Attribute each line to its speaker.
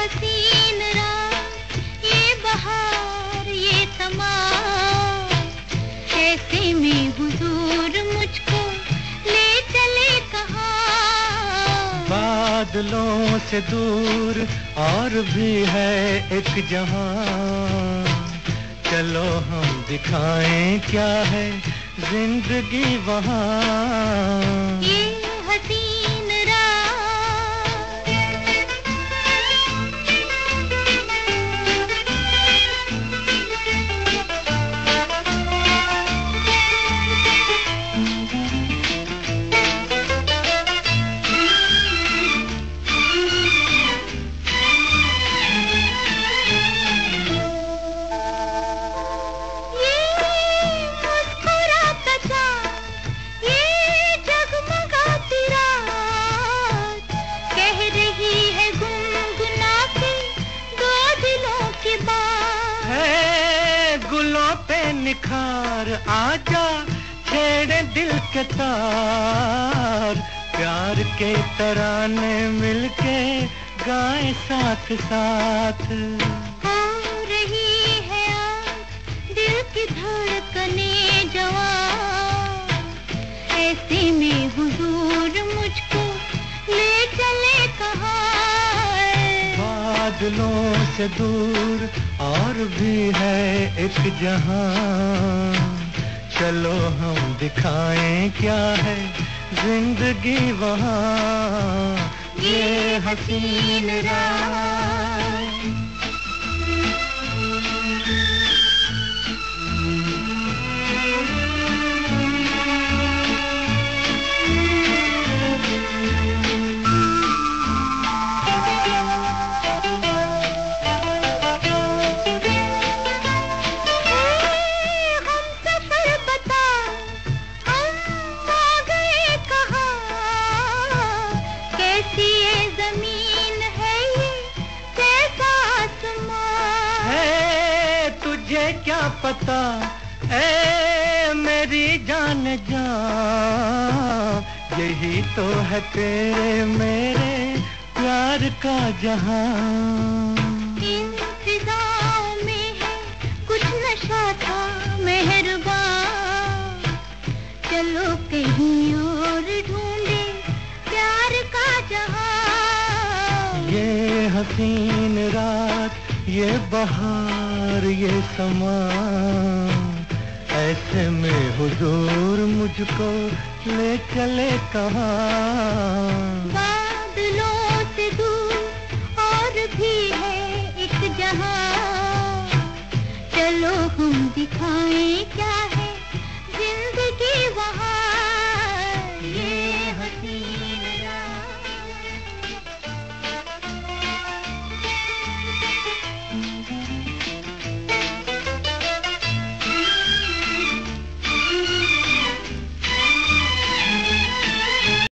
Speaker 1: हसीन रात, ये बहार, ये समा ऐसे में हुजूर मुझको ले चले कहा।
Speaker 2: बादलों से दूर और भी है एक जहाँ। चलो हम दिखाएँ क्या है ज़िंदगी वहाँ। गुलों पे निखार आजा, छेड़े दिल के तार। प्यार के तराने मिलके गाए साथ साथ बादलों से दूर और भी है एक जहाँ। चलो हम दिखाएँ क्या है ज़िंदगी वहाँ। ये हसीन रात क्या पता? ए मेरी जान जा यही तो है तेरे मेरे प्यार का जहाँ
Speaker 1: में है कुछ नशा था मेहरबान। चलो कहीं और ढूंढे प्यार का जहाँ
Speaker 2: ये हसीन रात ये बहार, ये समा, ऐसे में हुजूर मुझको ले चले कहा?
Speaker 1: बादलों से दूर और भी है एक जहाँ। चलो हम दिखाएँ क्या है